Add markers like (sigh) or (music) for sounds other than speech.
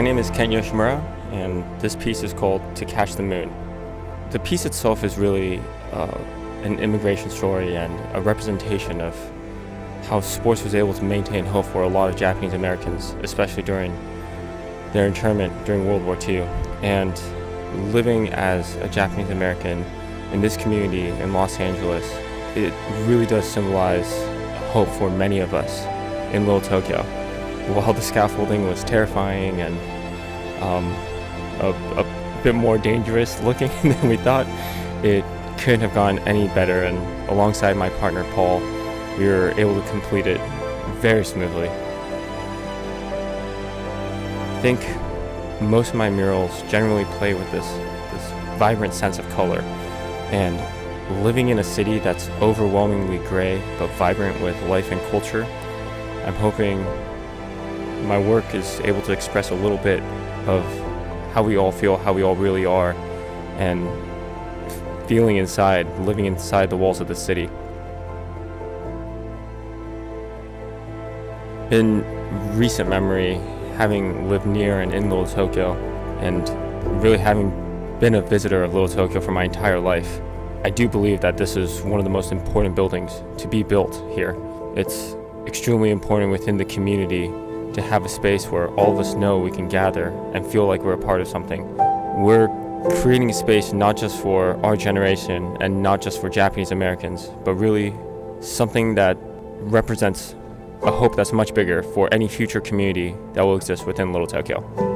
name is Kent Yoshimura, and this piece is called To Catch the Moon. The piece itself is really uh, an immigration story and a representation of how sports was able to maintain hope for a lot of Japanese Americans, especially during their internment during World War II. And living as a Japanese American in this community in Los Angeles, it really does symbolize hope for many of us in Little Tokyo. While the scaffolding was terrifying and um, a, a bit more dangerous looking (laughs) than we thought, it couldn't have gone any better. And alongside my partner Paul, we were able to complete it very smoothly. I think most of my murals generally play with this, this vibrant sense of color. And living in a city that's overwhelmingly gray but vibrant with life and culture, I'm hoping my work is able to express a little bit of how we all feel, how we all really are, and feeling inside, living inside the walls of the city. In recent memory, having lived near and in Little Tokyo, and really having been a visitor of Little Tokyo for my entire life, I do believe that this is one of the most important buildings to be built here. It's extremely important within the community to have a space where all of us know we can gather and feel like we're a part of something. We're creating a space not just for our generation and not just for Japanese Americans, but really something that represents a hope that's much bigger for any future community that will exist within Little Tokyo.